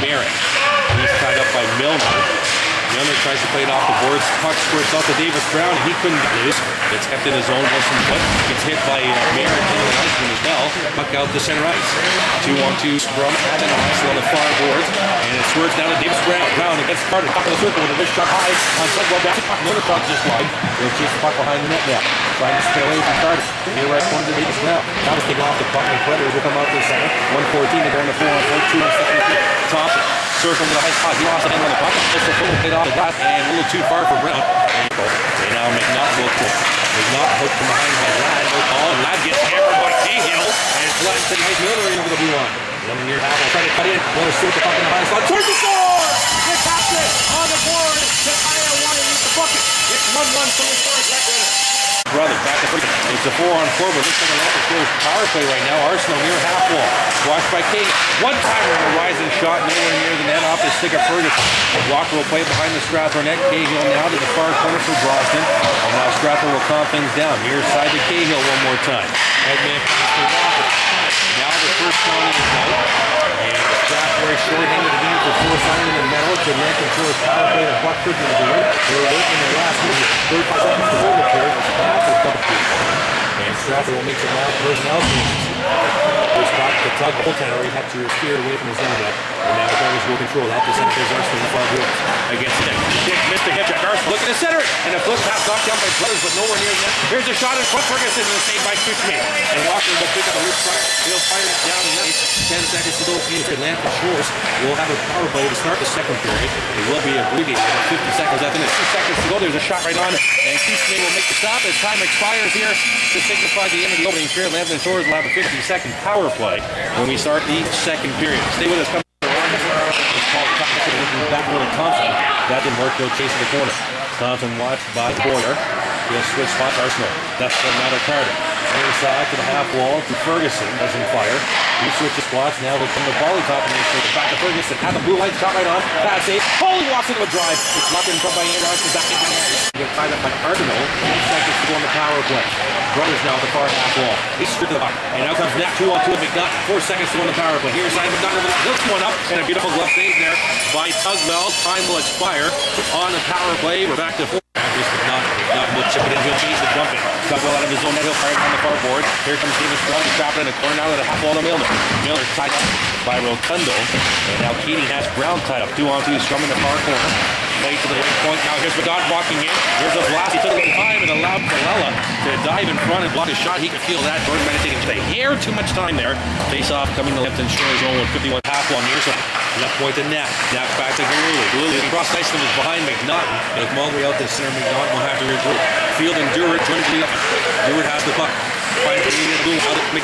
Merritt. He's tied up by Milner. Milner tries to play it off the boards. Puck squirts out to Davis Brown. He couldn't get loose. It's kept in his own Wilson foot. Gets hit by uh, Merritt into the iceman as well. Puck out to center ice. Two on two scrum the ice on the far boards. And it swerves down to Davis Brown. Brown against Carter. Top of the circle with a wrist shot high on Tugwell. Back puck. Another puck just wide. He'll chase the puck behind the net now. Trying to stay away from Carter. Here right corner to Davis Brown. Now taking off the puck and Predators will come out to the center. 114 to go in the 4 on 4. 2 on. Circle to the high spot. He lost the hand on the puck. Just a full hit off the glass and a little too far for Brown. They now McNutt will pull. McNutt hooked from behind by Ladd. No call. And Ladd gets hammered by Cahill. And it's Ladd sitting right Miller over the blue line. In your half. Will try to cut in. Miller still with the puck in the high spot. Turns the score! The captain on the board. Iowa wanted to the bucket. It's 1-1 from the first second. Back to. It's a four on four, but looks like a of goes power play right now. Arsenal near half wall. Watched by King. One timer on a rising shot, nowhere near the net off the stick of Ferguson. Walker will play behind the Strathroy net. Cahill now to the far corner for Brosnan. And now Strathroy will calm things down. Near side to Cahill one more time. Headman comes to Walker. Now the first one is out. And the Strathroy short-handed again for four sign in the middle. To net his power play to Buckford to the win. They're waiting in the last minute. 35 seconds to go in the period. That's a double kick. Strathroy will some now personnel changes. Spot the tug goaltender he had to steer away from his own net. And now the Brothers will control out the center Arsenal in the far boards. Against Dick. Dick missed the hip check. Arsenal looking to center it. And a flip pass knocked down by Brothers, but nowhere near the net. Here's a shot in front. Ferguson and saved by Kuchme. And Walker will pick up a loose puck. He'll fire it down the ice. Ten seconds to go. Here Lambton Shores will have a power play to start the second period. It will be abbreviated 50 seconds left. And two seconds to go. There's a shot right on. And Kuchme will make the stop as time expires here to signify the end of the opening period. Lambton Shores will have a 50 second power play when we start the second period. Stay with us. Come. That didn't work. He'll chase the corner. Thompson watched by Boyer. He'll switch spots. Arsenal. That's matter Carter. Inside to the half wall to Ferguson. Doesn't fire. He switches spots. Now they'll come to volley top and he's back to Ferguson. At the blue line. Shot right on. Pass eight. Foley walks into a drive. It's locked in front by Andrew Arson. Back into the net. Get tied up by Cardinal. Seconds to go on the power play. Brothers now at the far half wall. He's stripped the puck. And now comes Nat 2 on 2 of McNutt. Four seconds to on the power play. Here's Simon McNutt. Hooks one up. And a beautiful glove save there by Tugwell. Time will expire on the power play. We're back to four. Here's McNutt. McNutt will chip it in. He'll change the jumping. Tugwell out of his own net. He'll fire it on the far board. Here comes Davis Brown. Trapped in the corner now to the half wall to Milner. Miller tied up by Rotundo. And now Keating has Brown tied up. Two on two. Scrum in the far corner. Play to the right point. Now here's McDonald walking in. Here's a blast. He took a little time and allowed Colella to dive in front and block a shot. He could feel that. Jordan might have just a hair too much time there. Face off coming to Lambton Shores zone with 51 half one years. Left point to Nat. Nat back to Galuli. Galuli across Tyson was behind McNaughton. Way out to center. McNaughton will have to regroup. Field and Dewar join the up. Dewar has the puck. Finds the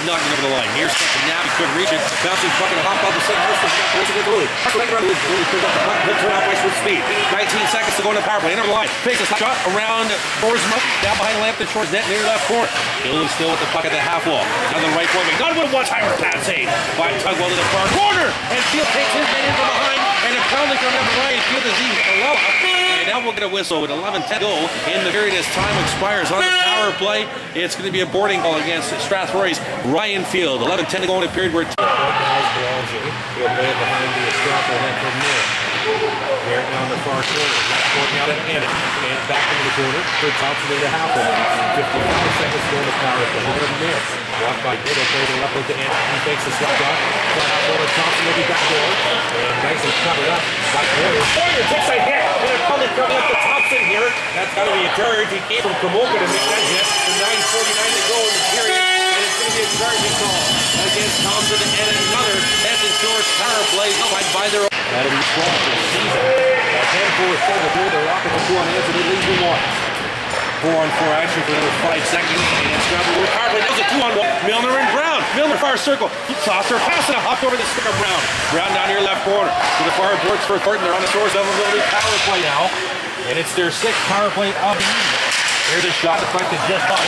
over the line. Here's something now. He couldn't reach it. Bouncing a hop out the center. This is not going to get Galuli. Puck right around. Galuli picks up the puck. Turn out ice with speed. 19 seconds to go in the power play. Into the line. Takes a shot around Borsma. Down behind Lambton Shores net near left corner. Galuli still with the puck at the half wall. Down the right point. McNaughton with a one-timer pass save by Tugwell to the far corner. And Field takes his man in from behind. And a penalty from number Ryan Field is Eve Colella. And now we'll get a whistle with 11 10 go in the period as time expires on the power play. It's going to be a boarding ball against Strathroy's Ryan Field. 11 10 to go in a period where. He'll play it behind the Strathroy net from there. Now in the far corner. Left point out at Anna. And back into the corner for Thompson into half wall. 55 seconds to go in the power play. Look at him there. Walk by Ditto, play the left to Anna. He fakes the slap shot. Flat out corner. Thompson will be back door. And nice and covered up by Boyer. Boyer takes a hit. And a penalty coming up to Thompson here. That's got to be a charge. He came from Komoka to make that hit. With 9.49 to go in the period. And it's going to be a charging call against Thompson and another Lambton Shores power play by, by their. That'll be for the season. At 10 4 7 through the Rocket with two on Anthony leads in one. Four on four action for another five seconds. And Scrabble power play. That was a two on one. Milner and Brown. Milner far circle. Saucer passing a hop over the stick of Brown. Brown down here left corner. To the far boards for Thornton. They're on the Shores eligibility power play now. And it's their sixth power play of the evening. Here's a shot deflected just off.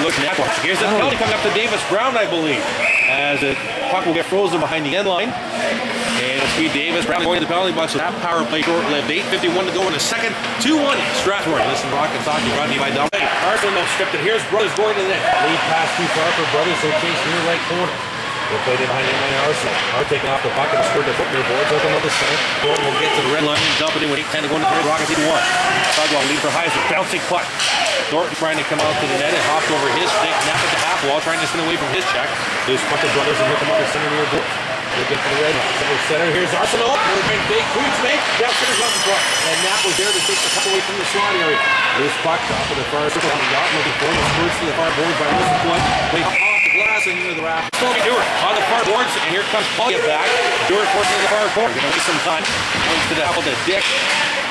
Looking at one. Here's the penalty coming up to Davis Brown, I believe. As the puck will get frozen behind the end line. And be Davis Brown going to the penalty box. So that power play short-lived. 8.51 to go in the second. 2-1 Strathroy. Listen, Rockets hockey brought to you by Dominic. Carson no it. Here's Brothers going to the net. Lead pass too far for Brothers. So chase near right corner. They'll play behind Inline Arsenal. Are taking off the bucket and scored the foot near boards. Open up the center. Thornton will get to the red line and dump it in with 8 10 to go in the third. Rockets lead one. Tugwell lead for Heiser. Bouncing puck. Thornton trying to come out to the net. It hopped over his stick. Nap at the half wall. Trying to send away from his check. Loose puck to Brothers and hook him up the center near boards. They get to the red line. Center. Here's Arsenal. Big. Creeps make. Down center's on the front. And Knapp was there to take the puck away from the slot area. Loose puck. Top of the far circle. On the yacht. Looking for it. Squirts to the far boards by Wilson Floyd. They off the glass and into the raft. Toby Dewar on the far boards, and here comes Paul back. Dewar forces the far corner. Gonna waste some time. Comes to the apple to Dick.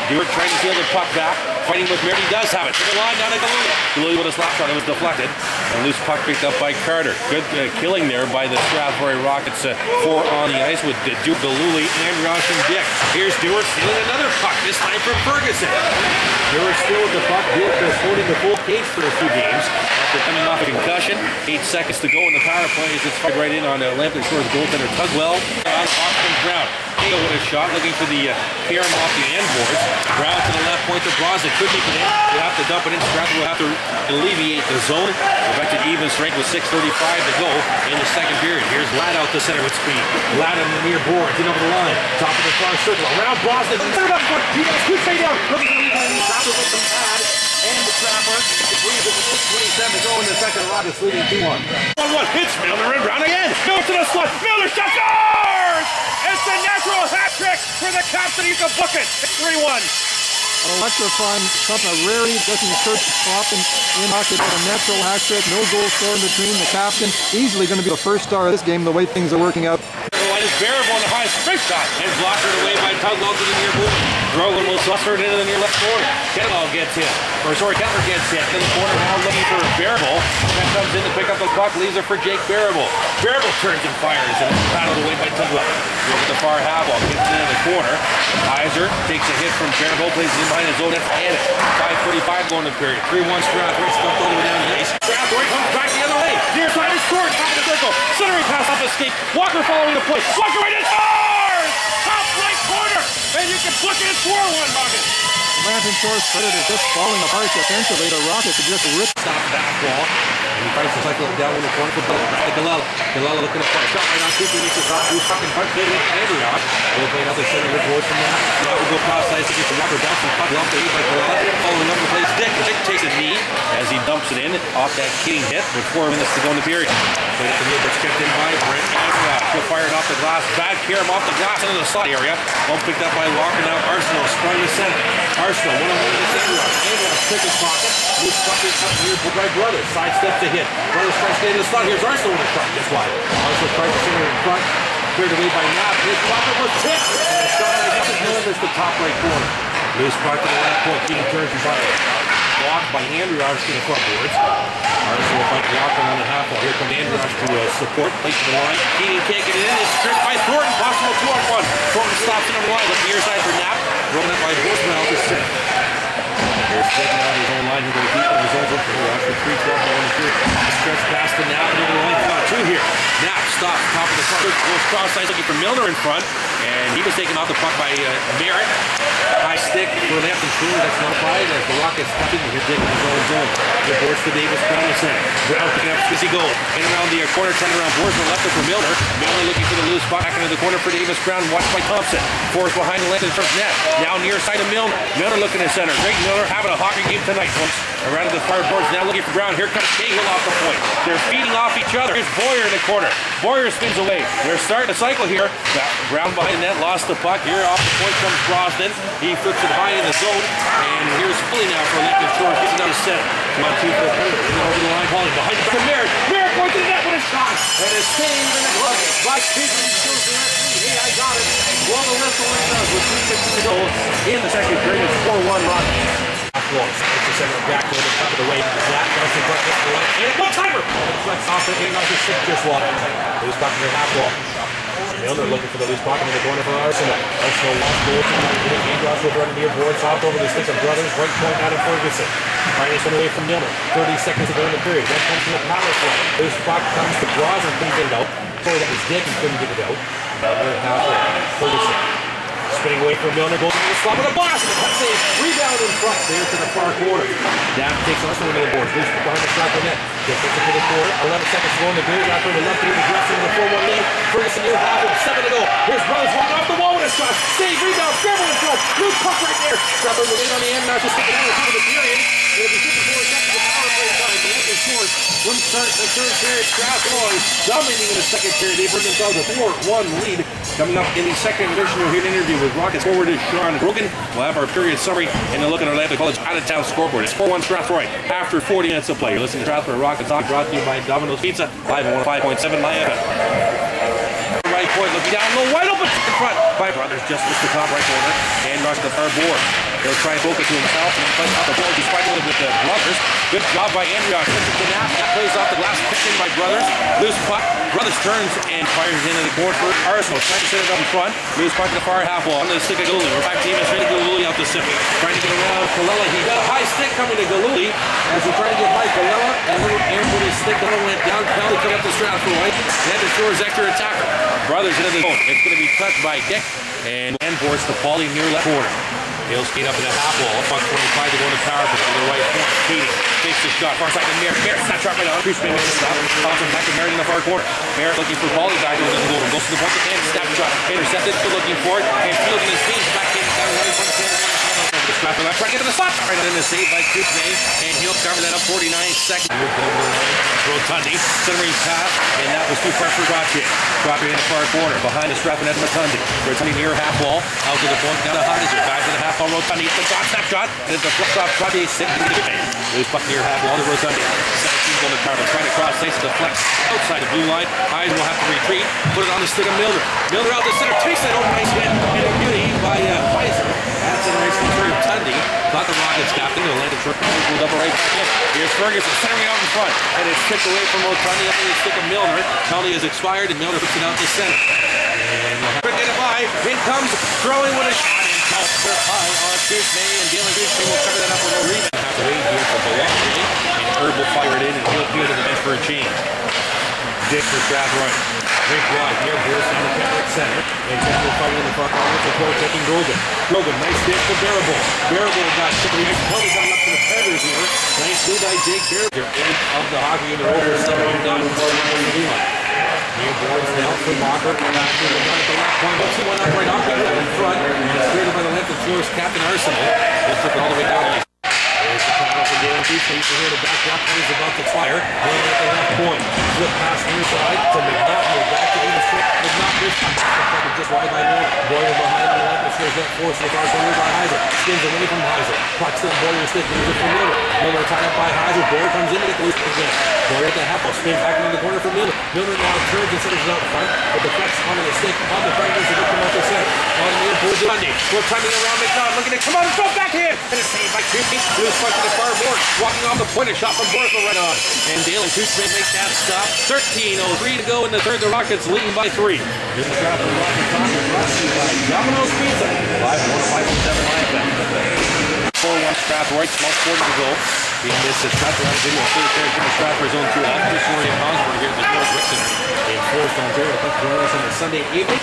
Dewar trying to steal the puck back. Fighting with Merritt. He does have it. To the line down to Galuli. Galuli with a slap shot. It was deflected. And loose puck picked up by Carter. Good uh, killing there by the Strathroy Rockets. Uh, four on the ice with Duke Galuli and Josh and Dick. Here's Dewar stealing another puck. This time from Ferguson. Dewar still with the puck. Dewar is holding the full cage for a few games. After coming off a concussion, eight seconds to go in the power play as it's right in on uh, Lambton Shores goaltender Tugwell. On Brown. Go with a shot looking for the uh, Karam off the end boards. Brown to the left point to. It could be it in. They have to dump it in. Stratton will have to alleviate the zone. We're back to even strength with 6.35 to go in the second period. Here's Ladd out the center with speed. Ladd on the near board, In over the line. Top of the far circle. Around Boston. Third up. He good stay down. Looking for the lead. Trapper with some pad. And the Trapper. It brings it to go in the second. Rockets leading 2-1. 1-1. Hits Milner and Brown again. Miller to the slot. Miller shot scores! It's a natural hat trick for the captain. You can book it. It's 3-1. electrifying, something that rarely doesn't occur often in hockey, but a natural hat trick, no goal scored in between. The captain easily going to be the first star of this game, the way things are working out. Is Barab on the high straight shot and blocked away by Tugwell to the near board. Drogon will susser it into the near left corner. Kettle gets hit. Or sorry, Kettler gets hit. In the corner now looking for Barable. That comes in to pick up the puck, leaves it for Jake Barable. Barable turns and fires and it's paddled away by Tugwell. To the far half wall, gets into the corner. Heiser takes a hit from Barable, plays it in behind his own net and it. 5.45 going to the period. 3-1 Strathroy stumped all the way down the ice. Strathroy comes back the other way. Near side is scored. Top the circle. Centering pass off escape. Walker following the play. Walker right in scores! Top right corner! And you can book it at 4-1 Rockets. Lambton Shores Predators just falling apart defensively. The Rockets just ripped Stop back wall. He tries to cycle it down in the corner for Galala. Back to Galala. Galala looking to. Shot right on Cooper. Needs to drop. Who's fucking puck. They hit Andrew out. They'll play another center with boards from that. Now we go cross ice to get the rubber bouncing puck. Lump to by Galala. Following up the plays Dick. Dick takes a knee as he dumps it in off that King hit with four minutes to go in the period. Played it to but it's kept in by Brent. Andrew Got fired off the glass. Bad Karam off the glass into the slot area. One picked up by Walker. Now Arsenal sprung to center. Arsenal one on one against Andrew. Andrew pick his pocket. Loose puck is up here by Brothers. Side steps to hit. Brothers tries to get in the slot. Here's Arsenal with a puck. Guess why? Arsenal tries to center in front. Cleared away by Knapp. His pocket was tipped. And a shot up and delivers the top right corner. Loose puck to the left point. Keating turns and fires. Blocked by Andrew Arch to the front boards. Arsenal will fight Walker on the half wall. Here comes Andrew to uh, support. Place to the line. Keating taking it in. It's stripped by Thornton. Possible two on one. Thornton stops it on the line. Looking near side for Knapp. Thrown up by Horseman out to center. His own line. He'll deep own zone for after 3 12 going to through. Stretch past the Knapp and over the line. Two here. Knapp stop, top of the front. Goes cross ice looking for Milner in front. And he was taken off the puck by uh, Merritt. High stick for Lambton Shore. That's not applied as the Rockets it. Here's Dick in his own zone. The boards to Davis. Brown the center. Brown picking up busy goal. In around the uh, corner, turning around Borsman left it for Milner. Milner looking for the loose puck. Back into the corner for Davis Brown. Watched by Thompson. Force behind the length of the net. Now near side of Milner. Milner looking at center. Great Milner having a hockey game tonight. Folks. Around the far boards. Now looking for Brown. Here comes Cahill off the point. They're feeding off each other. Here's Boyer in the corner. Boyer spins away. They're starting to cycle here. Brown behind the net. Lost the puck. Here off the point comes Brosnan. He flips it high in the zone. And here's Philly now for Lambton Shores. Getting down to set. Come on, two Hunter. Over the line. Hauling behind the back. Merritt. Merritt going to the net with a shot. And it's saved in the glove by Keegan. Shows the referee. Hey, I got it. Blow the whistle and does with 3.50 to go in the second period. It's 4-1 Rockets. Close. It's the center back over the top of the way. Does the front gets the line. And one timer. Flex off it. And off the six just walk. Loose puck in the half wall. Milner looking for the loose puck in the corner for Arsenal. Arsenal lost goal. from the Andros will run near board. Soft over the stick of Brothers. Right point out of Ferguson. Trying to away from Milner. 30 seconds to go in the period. That comes from the power play. Loose puck comes to Brosnan. Couldn't get it out. Sorry, that was Dick. He couldn't get it out. Milner halfway. Ferguson. Spinning away from Milner, goes into the slot with a. And the save. Rebound in front. There to the far corner. Down takes us into the middle boards. Loose behind the shot net. Gets it to the corner. 11 seconds to go in the period. After the left, the dressing the 4-1 net. Here's Brothers walking off the wall with a shot. Save, rebound, scramble in front. Loose puck right there. Strapper will get on the end. Now just sticking out at the period. It'll be 54 seconds of power play time. The Lakers scores. One start in the third period. Strathroy dominating in the second period. They bring themselves a 4-1 lead. Coming up in the second edition, we'll hear an interview with Rockets forward is Sean Brogan. We'll have our period summary and a look at Atlantic College out-of-town scoreboard. It's 4-1 Strathroy after 40 minutes of play. You're listening to Strathroy Rockets Talk brought to you by Domino's Pizza, live on 105.7 My FM. Right point, looking down low, wide open in front. By Brothers just missed the top right corner and rush the far board. He'll try and focus to himself and plays off the ball. He's fighting with the Brothers. Good job by Andrew. Sends it to Knapp. That plays off the glass, picked in by Brothers. Loose puck. Brothers turns and fires into the court for Arsenal. Trying to set it up in front. Loose puck to the far half wall. Under the stick of Galuli. We're back to even straight to Galuli out the center. Trying to get around Kalella. He got a high stick coming to Galuli as he tried to get by Kalella. And his stick. Kalella went down. Penalty coming up the Strathroy. Then the Shores extra attacker. Brothers into the zone. It's going to be touched by Dick. And Enforce the Paulie near left corner. He'll up in the half wall. Puck 25 to go to power play the right point. Keating takes the shot. Far side to Merritt. Merritt snatch right by down. Crease makes the. Thompson back to Merritt in the far corner. Merritt looking for Paulie. Back to the goal. Goes to the point and snap shot. Intercepted. Still looking for it. And fielding his feet back in. Down right front. Strap left. Trying to get to the slot. Right in the save by Kuzme. And he'll cover that up 49 seconds. Rotundi. Centering pass. And that was too far for Gauthier. Gauthier in the far corner. Behind the strap and at Rotundi. Rotundi near half wall. Out to the point. Down to Heiser. Back to the half wall. Rotundi. It's the shot. Snap shot. And it's a flip shot. Gauthier sitting in the game. Loose puck near half wall to Rotundi. 17 on the card. Trying to cross. Takes the flex outside the blue line. Heiser will have to retreat. Put it on the stick of Milner. Milner out the center. Takes that over nice hit. And a beauty by uh. A nice return. Tundi. Caught the Rockets captain. He'll land it short. Will double right in. Here's Ferguson centering out in front. And it's tipped away from Rotundi. Up to the stick of Milner. Penalty has expired and Milner puts it out to center. And we'll get it by. In comes throwing with a shot. And Calder high on Tuesday. And Dylan Tuesday will cover that up with a rebound. To wait here for Belonging. And Herb will fire it in and he'll appeal to the bench for a change. Dick for Strathroy. Rick wide here, Bruce on the Catholic center. And Catholic fighting in the line with the taking Grogan. Grogan, nice hit for Barable. Barable got chipped. He's probably coming up to the Predators here. Nice move by Jake Barable. End of the hockey in the over seven down to the. Near boards now for Mocker. Back to the gun at the left point. Hooks one up right off the in front. Straight by the length of Flores, Captain Arsenal. Just took it all the way down. There's the pass for Galen Tuesday. You hear the back block. He's about to fire. Going at the left point. Flip pass near side to McNaught. Back to Amos Strick. McNaught this. Just wide by Miller. Boyer behind the left. There's that force with our goal by Heiser. Spins away from Heiser. Pucks to the Boyer stick. Moves it for Miller. Miller tied up by Heiser. Boyer comes in and it goes again. Boyer at the half. Spin back into the corner for Miller. Miller now turns and centers it out front. But the flex onto the stick. On the front. There's a good come center. On the board. We're timing around McNaught. Looking to come on and throw back here. And it's saved by. Loose puck to the far board. Walking off the point. A shot from Borthwick right on. And Dalen Tuesday makes that stop. 13.03 to go in the third. The Rockets leading by three. This is Strathroy Rockets Talk brought to you by Domino's Pizza. Live on 105.7 Live FM. 4-1 Strathroy, small quarter to go. Being this is Stratford on video. Third pair in the Strathroy zone 2 off to Florian Consberg here at the Rec Center in Forest, Ontario. Thanks for joining us on a Sunday evening.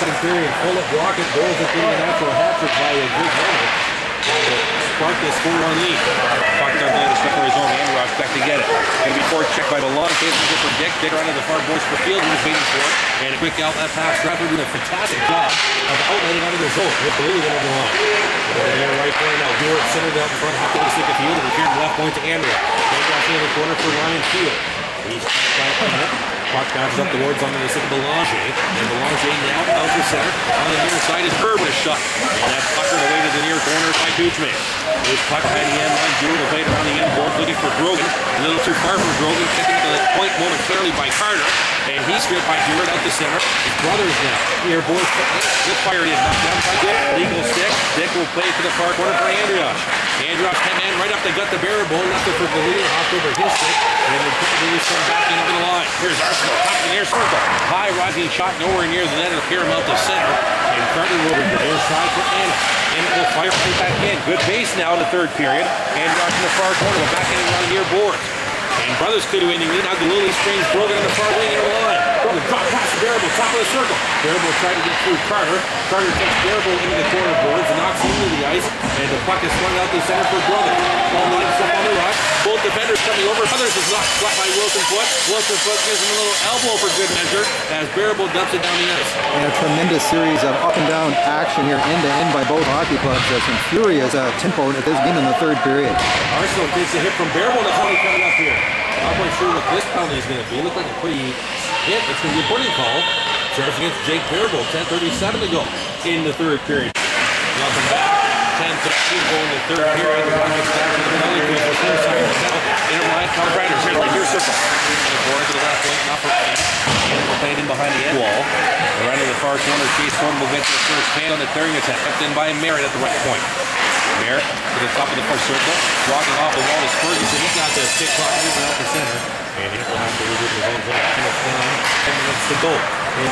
Second period, full up rocket goals at the natural hat trick by a good runner. Spark this 4-1 lead. Puck down below the Strathroy zone. Andrew Ross back to get it. Going to be forward checked by Belong. Takes it for Dick. Dick right to the far boards for field. He was waiting for it. And a quick outlet pass. Strathroy doing a fantastic job of outletting out of the zone. With the lead over the line. Over there right there now. Hewitt centered out in front. Half to the stick of field. And returned left point to Andrew. Andrew in the corner for Ryan Field. He's by a Puck bounces up towards onto the Belanger. And Belanger now out to center. On the near side is a shot. And that's puckered away to the near corner by Kuchman. There's puck behind the end line. Jewell will play it around the end board looking for Grogan. A little too far for Grogan. Kicking to the point momentarily by Carter. And he's stripped by Jewell out the center. His brothers now. Here, boys. Good fired in. Knocked down by Dick. Legal stick. Dick will play for the far corner for Andriosh. Andriosh came in right up the gut the ball. Left it for Galina. Hopped over his stick. And then Galina come back in over the line. Here's Arsenal. Top of the near circle. High rising shot nowhere near the net. Him out to center. And Carter will go inside for Anna. And it will fire right back in. Good base now in the third period. Andriosh in the far corner. Back in around near boards. And Brothers could do anything. Now Galuli springs broken on the far wing the line. Brogan drop pass to. Bearable, top of the circle. Bearable trying to get through Carter. Carter takes Bearable into the corner boards and knocks him into the ice. And the puck is swung out to center for Brother. Ball lines up on the rush. Both defenders coming over. Others is knocked flat by Wilson Foot. Wilson Foot gives him a little elbow for good measure as Bearable dumps it down the ice. And a tremendous series of up and down action here, end to end by both hockey clubs. Uh, some furious uh, tempo at this game in the third period. Arsenal takes a hit from Bearable. The penalty coming up here. I'm Not quite sure what this penalty is going to be. Look like a pretty hit. It's going to be a boarding call. Charge against Jake Bearable. 10:37 to go in the third period. Welcome back. 10 to 2 go in the third period. The Rockets back to the penalty Tom right circle. Going to the left wing, not for we're in behind the end wall. To the far corner, Chase Thornton will get to the first fan on the clearing attack. Kept in by Merritt at the right point. Merritt to the top of the first circle. Walking off the wall is Ferguson. He's got the stick clock regroup his own zone. Minutes down. 10 minutes to go. The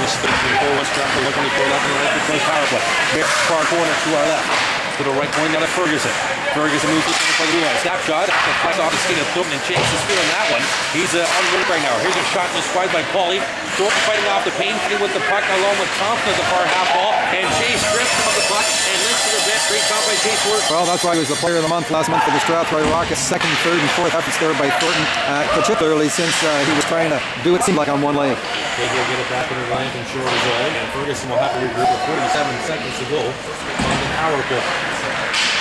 up in the left close power play. Merritt far corner to our left. To the right point, down to Ferguson. Ferguson moves to the center for the blue line. Snapshot. Flies off the skin of Thornton and Chase is feeling that one. He's uh, on the right now. Here's a shot in the stride by Paulie. Thornton fighting off the pain, fighting with the puck along with Thompson at the far half ball. And Chase strips of the puck and lifts to the bench. Great shot by Chase Worth. Well, that's why he was the player of the month last month for the Strathroy Rockets. Second, third, and fourth efforts there by Thornton, uh, particularly since uh, he was trying to do it seemed like on one leg. Big will get it back into the and short his own. And Ferguson will have to regroup with 47 seconds to go on the power play.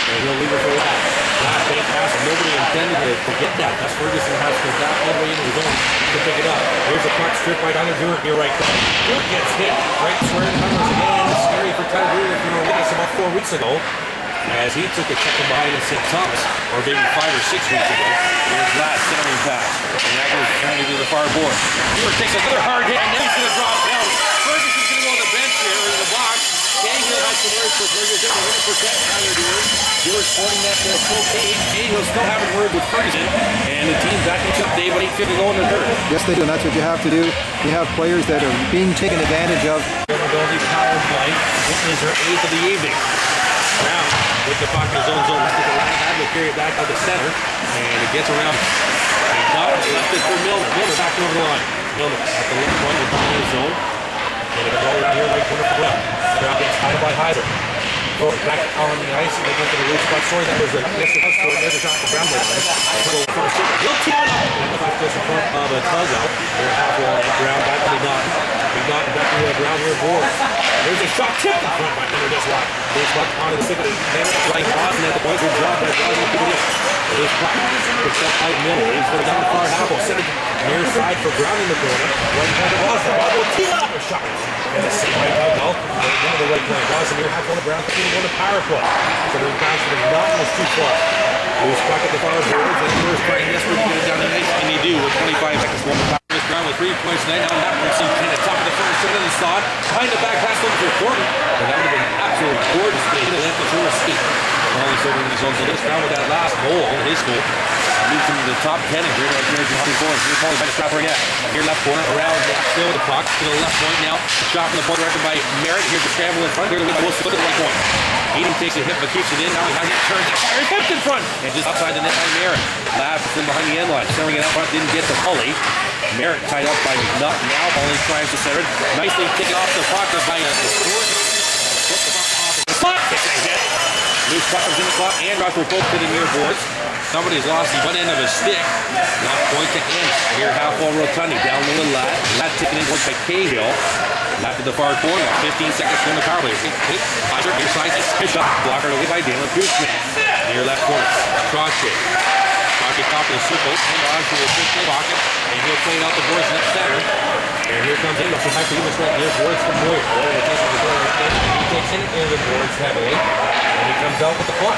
And he'll leave it for that. Last big pass, nobody intended to, get that. That's Ferguson has to back all the way into his own to pick it up. Here's a puck strip by Tyler Dewart near right. Dewart gets hit right square in the numbers again. Scary for Tyler Dewart if you were with us about four weeks ago. As he took a check behind in St. Thomas, or maybe five or six weeks ago. Here's last centering pass. And that goes trying to the far board. Dewart takes another hard hit, and then he's going to drop down. Ferguson's To pointing that to. Cahill still having word with Ferguson. And the team backing up Dave he fit to in the third. Yes, they do, and that's what you have to do. You have players that are being taken advantage of. This is her eighth of the evening. Brown with the puck own zone. Left to hand. Will carry it back out the center. And it gets around. And. Left it for Milner. Milner back over the line. Milner at the left point with the zone. And it goes right here, right corner for Brown. Brown gets tied by Heiser. Oh, back on the ice, they go to the loose spot. Sorry, that was a miss of us. There's a shot for Brown. He'll tee it up. That's just in front of a tug out. They're half wall. Brown back to the knot. He got back to the ground here board. There's a shot tipped in front by just wide. There's onto the the. Right Boston at the point. Good job by Boston. Keep it puck. Picked up by Miller. He's going down the far half wall. It near side for Brown in the corner. One point to Boston. Will tee up shot. And the same right now. One of the right point. Boston near half on the Brown. Keeping going to power play. So the pass for the mountain is too far. Loose puck at the far boards. And first trying desperate to get down the ice. And you do with 25 seconds. More time. Brown with three points tonight. Now that one seems kind of top of the first, of the slot. Behind the back pass looking for Thornton. But that would have been absolute gorgeous. They hit it at the a skate. He's over in his own. So this round with that last goal, his goal, leads him to the top 10 and right here. Johnny Boyce. Here's Paulie by the strap again. Here left corner, around still the puck to the left point now. Shot from the point directed by Merritt. Here's the scramble in front. Here to Wilson. Look at the right point. Eden takes a hit but keeps it in. Now he has it turned. Fires kept in front. And just outside the net by Merritt. Labs in behind the end line. Centering it out front. Didn't get to Paulie. Merritt tied up by McNutt. Now Paulie tries to center it. Nicely taken off the puck by the score. The slot. Gets a hit. Loose puck is in the slot. And Rush were both hitting near boards. Somebody's lost the one end of his stick. Left point to end. Here half wall Rotundi. Down low to Ladd. Ladd taken in by Cahill. Left to the far corner. 15 seconds from the power play. Hit, hit. Heiser, near side. Hit shot. Blocker away by Dalen Gooseman. Near left corner. Crosby. Crosby top of the circle. And on to a quick pocket. And he'll play it out the boards left center. And here comes in. So back to Enos right near boards from Moyer. Moyer takes the board. He takes it into the boards heavily. And he comes out with the puck.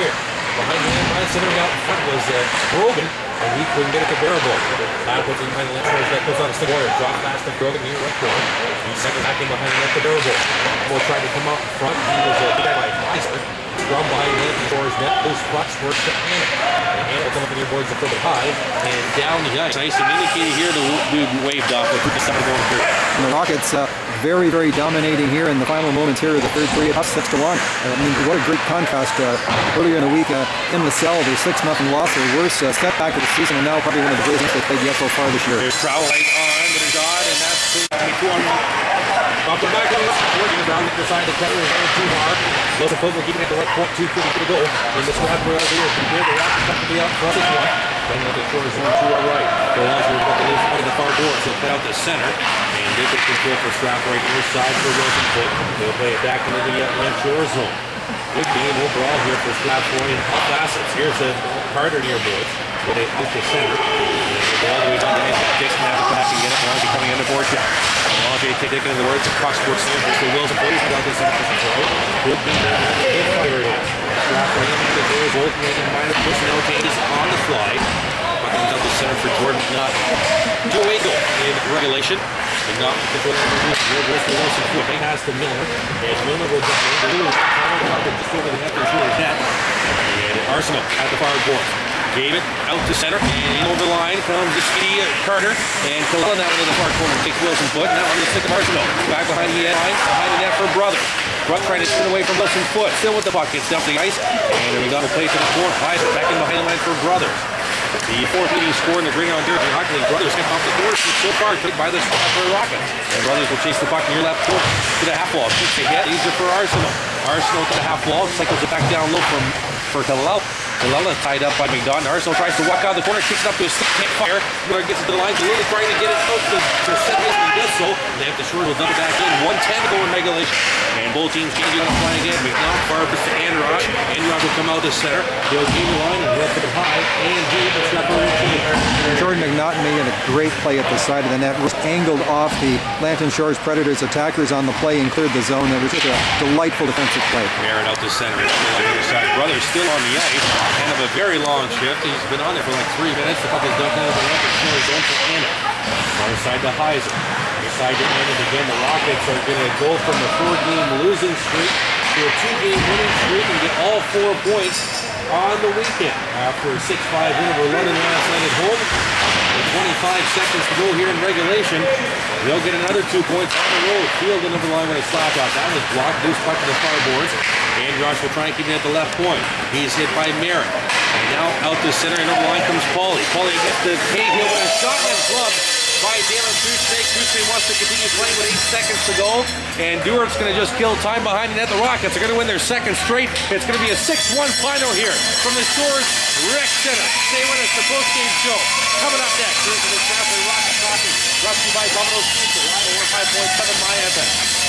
Moyer. Behind the line, centering out in front was uh, Brogan, and he couldn't get it to Bearable. Ladd puts it behind the corner, that goes on to Warrior. Drop pass to Brogan near right corner. He sent it back in behind the left to Bearable. Moore tried to come out in front. He was uh, hit by Weiser. Scrum behind him, before his net. Loose puck, works to Anna. And Anna will come up in your boards a little bit high. And down the ice. Nice and indicated here, the dude waved off with the second going through. And the Rockets uh, very, very dominating here in the final moments here of the third period, up six to one. I mean, what a great contrast. Uh, earlier in the week uh, in LaSalle, their six nothing loss, their worst uh, setback of the season, and now probably one of the greatest they played yet so far this year. There's Trout right on the dot, and that's on one. Off the back of the working around the side of the cutter is too hard. Wilson Foot will keep it the right point, 250 to go. In this round, where here, here, the rock is to be out front one. Then the short zone to our right. Belanger will the loose out of the far board. So out the center. And can control for right near side for Wilson Foot. They'll play it back into the left shore zone. Good game overall here for Strap in all. Here's a Carter near boards. With a out to center. And all the way down to Anthony Dixon have the pass and get it. Belanger coming into board check. Belanger taking in the words of Cross Sports Center. For Wilson. He's got this in control. Good beat. Good fire it right the doors. Both making minor personnel changes on the fly. Out the center for Jordan Knott. Joe Eagle in regulation. McNaught control the to Wilson Foot. They pass to Miller. And Miller will get in. Blue just over the net. There's really net. And Arsenal at the far board. Gave it out to center and over the line comes the speedy uh, Carter and Kalila now into the far corner takes Wilson Foot. Now on the stick of Arsenal. Back behind the end line, behind the net for Brothers. Brothers trying to spin away from Wilson Foot. Still with the puck. Gets down the ice. And we got a play to the corner. Pies back in behind the line for Brothers. The fourth leading score in the Greater Ontario Hockey League. Brothers get off the course so far took by the for Rockets. And Brothers will chase the puck near left court to the half wall. Kicks a hit. Easier for Arsenal. Arsenal to the half wall. Cycles it back down low from for Kalala. Kalala tied up by McDonald. Arsenal tries to walk out of the corner, kicks it up to a stick, can't fire. Miller gets it to the line. Kalala trying to get it out to, to set and he does so. They have the short will double back in. 110 to go in regulation. And both teams can get on the fly again. McDonald fires to Androsh. Androsh will come out to center. He'll gain the line and he'll put it high. And Snapper will Jordan McNaught made a great play at the side of the net. Was angled off the Lambton Shores Predators attackers on the play and cleared the zone. It was just a delightful defensive play. Barrett out to center. Still on the other side. Brothers still on the ice. Kind of a very long shift. He's been on there for like three minutes. A puck is dumped into the left shore zone for Anna. Far side to Heiser. Near side to Anna again. The Rockets are going to go from a four-game losing streak to a two-game winning streak and get all four points on the weekend. After a 6-5 win over London last night at home, with 25 seconds to go here in regulation, they'll get another two points on the road. Field into the line with a slap out. That was blocked. Loose puck to the far boards. Androsh will try and keep it at the left point. He's hit by Merritt. And now out to center and line comes Paulie. Paulie gets the Cahill with a shot and glove by Dalen Trusnake. Trusnake wants to continue playing with eight seconds to go. And Duart's going to just kill time behind the net. The Rockets are going to win their second straight. It's going to be a 6-1 final here from the Shores Rec Center. Stay with us, the post-game show. Coming up next, here's the Rockets Hockey, brought to you by Domino's Pizza, Live 105.7 My FM.